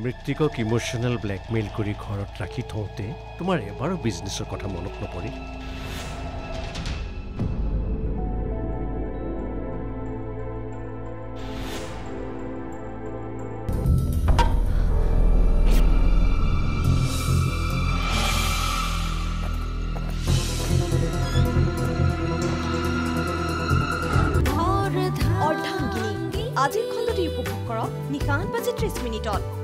মৃত্তিকক emotional blackmail কৰি ঘৰত ৰাখি থওঁতে তোমাৰ এবাৰো বিজনেছৰ কথা মনত নপৰিল? আজিৰ খণ্ডটি উপভোগ কৰক নিশা আঠ বাজি ত্ৰিছ মিনিটত।